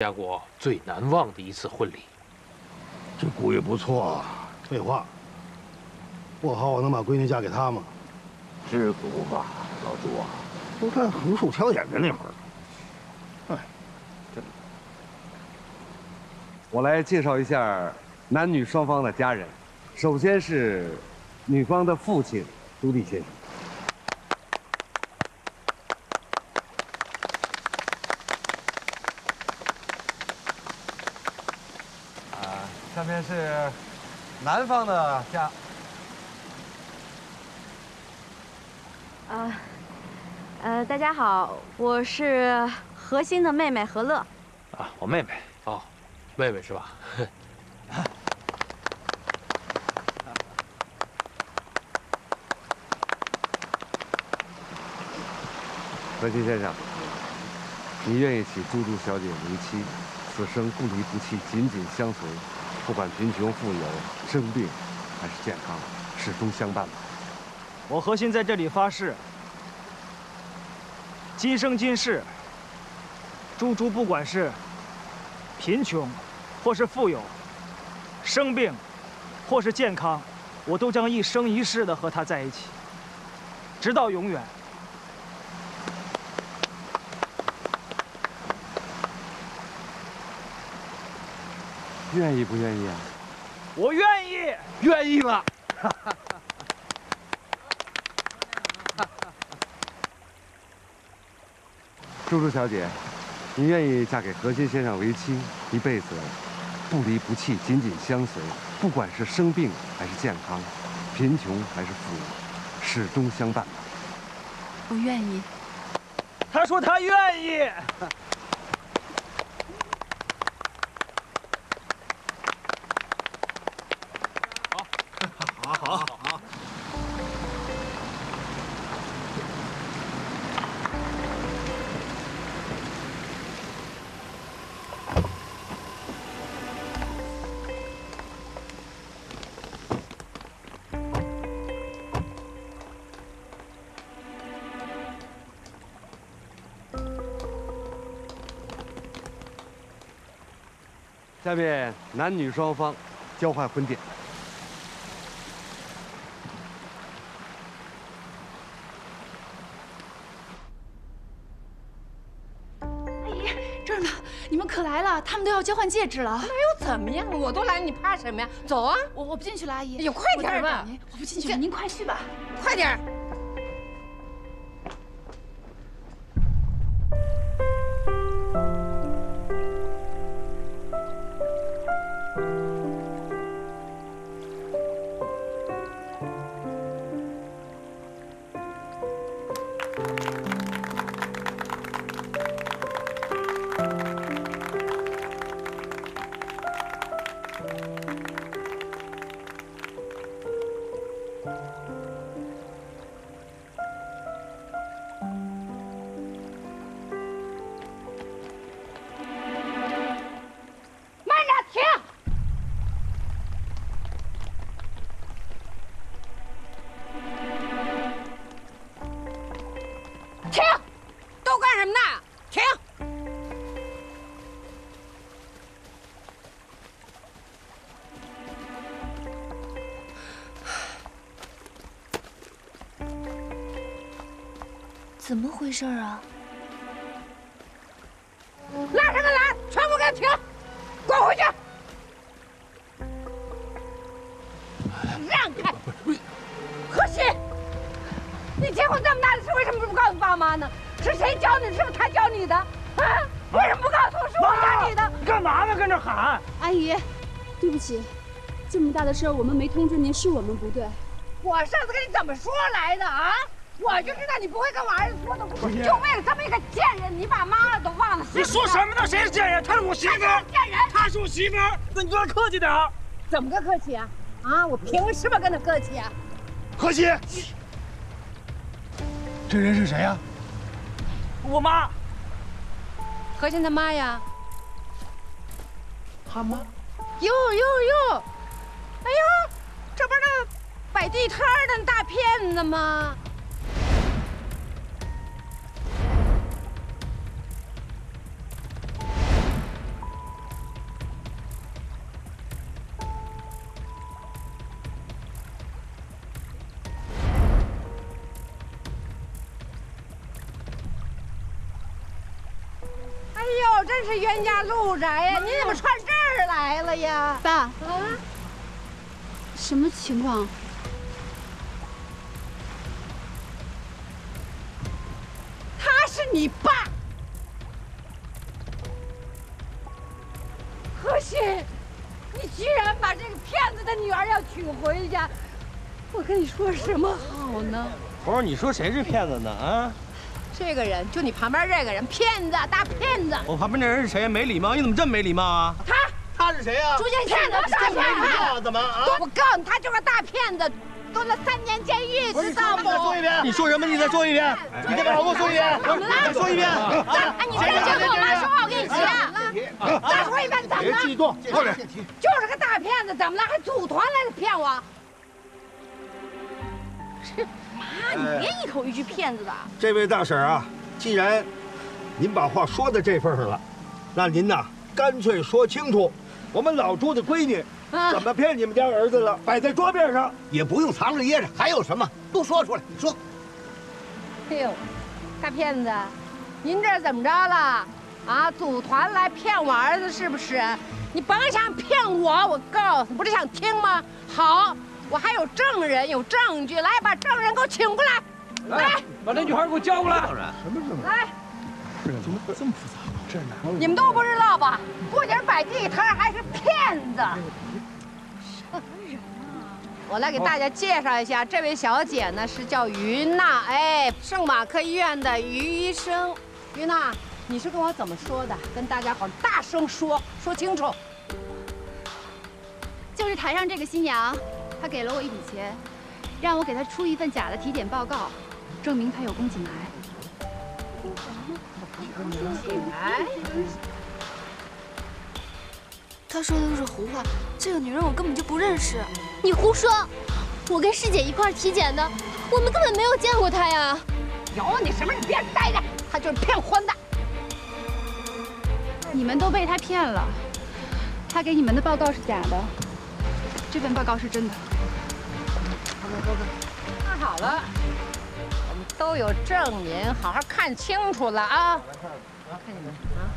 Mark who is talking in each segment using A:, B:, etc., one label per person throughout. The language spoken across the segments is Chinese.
A: 加国最难忘的一次婚礼。
B: 这姑爷不错啊。废话，不好我能把闺女嫁给他吗？
C: 知足吧，老朱啊。
B: 都在横竖挑眼的那会儿。哎，
D: 这，我来介绍一下男女双方的家人。首先是女方的父亲朱棣先生。下面是南方的家。
E: 啊，呃，大家好，我是何欣的妹妹何乐。
A: 啊，我妹妹哦，妹妹是吧？
D: 何欣先生，你愿意娶朱朱小姐为妻？此生不离不弃，紧紧相随，不管贫穷富有、生病还是健康，始终相伴吧。
F: 我何心在这里发誓，今生今世，猪猪不管是贫穷，或是富有，生病，或是健康，我都将一生一世的和他在一起，直到永远。
D: 愿意不愿意啊？
F: 我愿意，
D: 愿意了。朱朱小姐，你愿意嫁给何心先生为妻，一辈子不离不弃，紧紧相随，不管是生病还是健康，贫穷还是富裕，始终相伴吗？
E: 我愿意。
F: 他说他愿意。
D: 下面男女双方交换婚戒。
G: 阿姨，这儿呢，你们可来了，他们都要交换戒指了。
H: 那又怎么样？我都来，你怕什么呀？走啊！
G: 我我不进去了，阿姨。
H: 哎呦，快点吧！
G: 我不进去了，您快去吧。
H: 快点。
G: 怎么回事啊？
H: 拉什么拉？全部给我停！滚回去！让开！何西，你结婚这么大的事，为什么不告诉爸妈呢？是谁教你？是不是他教你的？啊？为什么不告诉我？是我教你的？
F: 你干嘛呢？跟这喊！
G: 阿姨，对不起，这么大的事我们没通知您，是我们不对。
H: 我上次跟你怎么说来的啊？我就知道你不会跟我儿子说的，就为了这么一个贱人，你把妈妈都忘了。
F: 你说什么呢？谁是贱人？她是我媳妇儿。
H: 贱人，
F: 她是我媳妇儿。那你对她客气点
H: 怎么个客气啊？啊，我凭什么跟她客气啊？
B: 何西，这人是谁呀？
F: 我妈。
H: 何心他妈呀？
B: 他妈？
H: 哟哟哟！哎呦，这不是那摆地摊的大骗子吗？是冤家路窄呀，你怎么串这儿来了呀？
G: 爸，
H: 啊，
G: 什么情况？
H: 他是你爸，何心，你居然把这个骗子的女儿要娶回家，我跟你说什么好呢？
I: 不是你说谁是骗子呢？啊，
H: 这个人就你旁边这个人，骗子，大骗子，
I: 我旁边那人是谁？没礼貌，你怎么这么没礼貌啊？
H: 他
B: 他是谁呀？
H: 朱建骗子，大骗子，
B: 怎么啊？
H: 我告诉你，他就是个大骗子，蹲了三年监狱，知道不？
B: 再说一遍，
I: 你说什么？你再说一遍，
B: 你再把我给我说一遍，
I: 再说一遍。
H: 哎，你这就跟我妈说话，我跟你急。再说一遍，怎么了？
B: 别激动，过来。
H: 就是个大骗子，怎么了？还组团来骗我？
E: 妈，你别一口一句骗子的。
B: 这位大婶啊，既然您把话说到这份上了，那您呐干脆说清楚，我们老朱的闺女怎么骗你们家儿子了，摆在桌面上，
J: 也不用藏着掖着，还有什么都说出来。你说，
H: 哎呦，大骗子，您这怎么着了？啊，组团来骗我儿子是不是？你甭想骗我，我告诉你，不是想听吗？好，我还有证人，有证据，来把证人给我请过来。来，
A: 把那女孩给我叫过来。
H: 什么证来，怎么这么复杂？真的你们都不知道吧？不仅摆地摊，还是骗子。什么人啊！我来给大家介绍一下，这位小姐呢是叫于娜，哎，圣马克医院的于医生。于娜，你是跟我怎么说的？跟大家伙大声说，说清楚。
G: 就是台上这个新娘，她给了我一笔钱，让我给他出一份假的体检报告，证明他有宫颈癌。
H: 宫颈癌，
K: 他说的都是胡话，这个女人我根本就不认识。你胡说！我跟师姐一块儿体检的，我们根本没有见过她呀。
H: 有你什么？你别待着，他就是骗婚的。
G: 你们都被她骗了，她给你们的报告是假的，这份报告是真的。
H: 看好了，我们都有证明，好好看清楚了啊！看见没啊？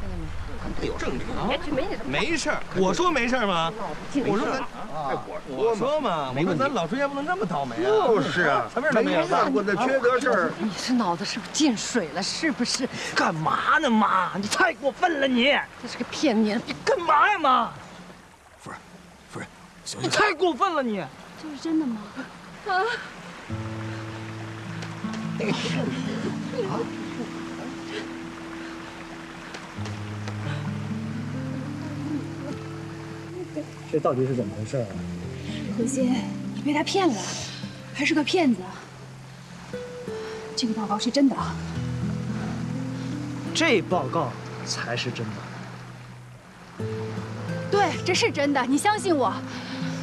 H: 看见没？
I: 有证据啊？
H: 别去，没
I: 事儿，我说没事儿吗？我说咱，我说嘛，我说咱老朱家不能这么倒霉啊！
B: 就是啊，
I: 什么事都没有。
B: 干过的缺德事儿。
H: 你是脑子是不是进水了？是不是？
F: 干嘛呢，妈？你太过分了，你！
H: 这是个骗你！
F: 你干嘛呀，妈？
J: 夫人，夫人，小
F: 你太过分了，你！
G: 这是真的吗？
H: 啊！
F: 这到底是怎么回事啊？
G: 何心，你被他骗了，还是个骗子。这个报告是真的。
F: 这报告才是真的。
G: 对，这是真的，你相信我。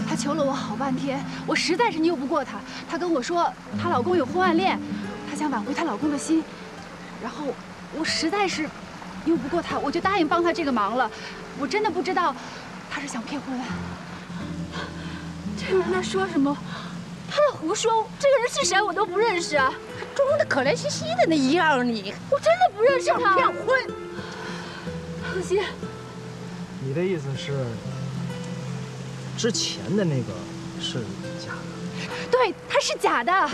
G: 她求了我好半天，我实在是拗不过她。她跟我说，她老公有婚外恋，她想挽回她老公的心。然后我实在是拗不过她，我就答应帮她这个忙了。我真的不知道，她是想骗婚。这个人在说什么？
K: 他在胡说！这个人是谁我都不认识啊，
H: 装的可怜兮兮的那一样，你
K: 我真的不认识他。
H: 骗婚！
G: 何心，
F: 你的意思是，之前的那个是假的？
G: 对，他是假的。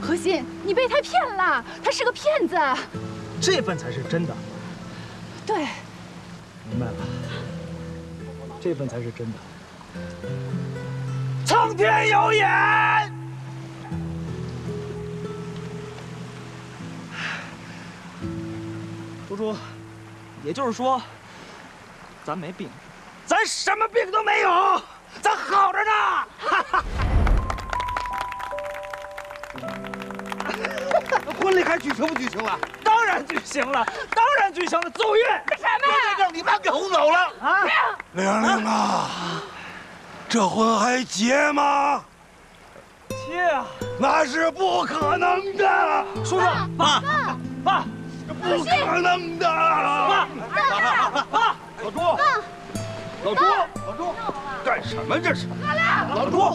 G: 何心，你被他骗了，他是个骗子。
F: 这份才是真的。
G: 对，
F: 明白了，这份才是真的。苍天有眼！猪猪，也就是说，咱没病，咱什么病都没有，咱好着呢！
J: 婚礼还举行不举行了？
F: 当然举行了，当然举行了。奏乐，
H: 什么呀？
J: 让你妈给轰走了
F: 啊！
B: 玲玲啊，这婚还结吗？
F: 结啊！
B: 那是不可能的。
F: 叔叔，爸，爸，
B: 不可能的。
F: 爸，
B: 爸，老朱，老朱，老朱，干什么这是？老朱。